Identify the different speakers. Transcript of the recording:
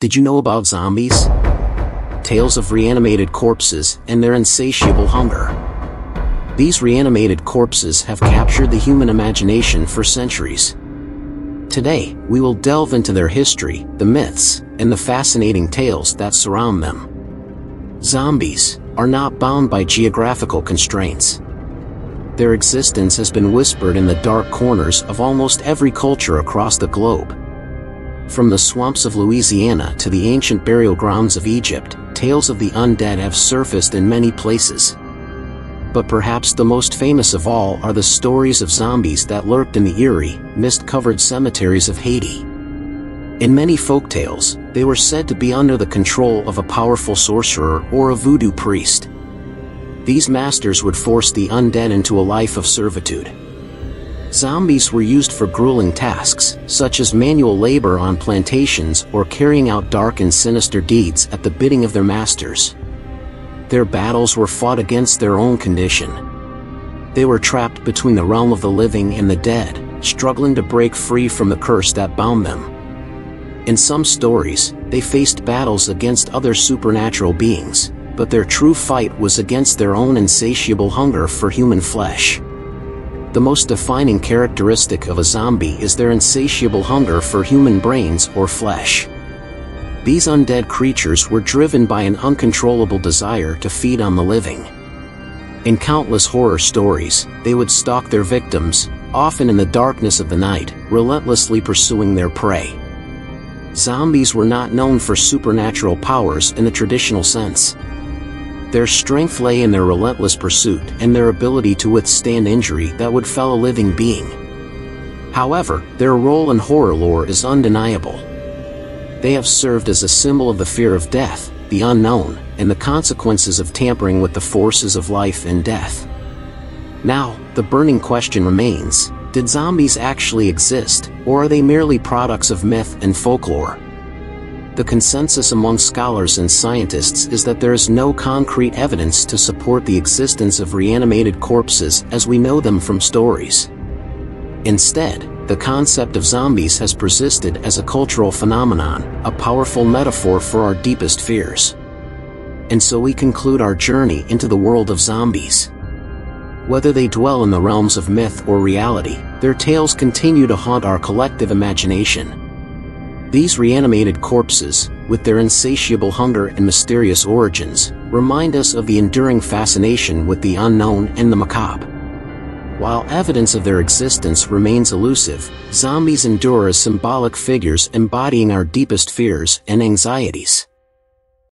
Speaker 1: Did you know about zombies? Tales of reanimated corpses and their insatiable hunger. These reanimated corpses have captured the human imagination for centuries. Today, we will delve into their history, the myths, and the fascinating tales that surround them. Zombies are not bound by geographical constraints. Their existence has been whispered in the dark corners of almost every culture across the globe. From the swamps of Louisiana to the ancient burial grounds of Egypt, tales of the undead have surfaced in many places. But perhaps the most famous of all are the stories of zombies that lurked in the eerie, mist-covered cemeteries of Haiti. In many folktales, they were said to be under the control of a powerful sorcerer or a voodoo priest. These masters would force the undead into a life of servitude. Zombies were used for grueling tasks, such as manual labor on plantations or carrying out dark and sinister deeds at the bidding of their masters. Their battles were fought against their own condition. They were trapped between the realm of the living and the dead, struggling to break free from the curse that bound them. In some stories, they faced battles against other supernatural beings, but their true fight was against their own insatiable hunger for human flesh. The most defining characteristic of a zombie is their insatiable hunger for human brains or flesh. These undead creatures were driven by an uncontrollable desire to feed on the living. In countless horror stories, they would stalk their victims, often in the darkness of the night, relentlessly pursuing their prey. Zombies were not known for supernatural powers in the traditional sense. Their strength lay in their relentless pursuit and their ability to withstand injury that would fell a living being. However, their role in horror lore is undeniable. They have served as a symbol of the fear of death, the unknown, and the consequences of tampering with the forces of life and death. Now, the burning question remains, did zombies actually exist, or are they merely products of myth and folklore? The consensus among scholars and scientists is that there is no concrete evidence to support the existence of reanimated corpses as we know them from stories. Instead, the concept of zombies has persisted as a cultural phenomenon, a powerful metaphor for our deepest fears. And so we conclude our journey into the world of zombies. Whether they dwell in the realms of myth or reality, their tales continue to haunt our collective imagination. These reanimated corpses, with their insatiable hunger and mysterious origins, remind us of the enduring fascination with the unknown and the macabre. While evidence of their existence remains elusive, zombies endure as symbolic figures embodying our deepest fears and anxieties.